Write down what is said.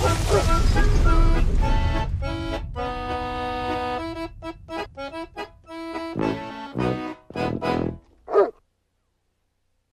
Whoa.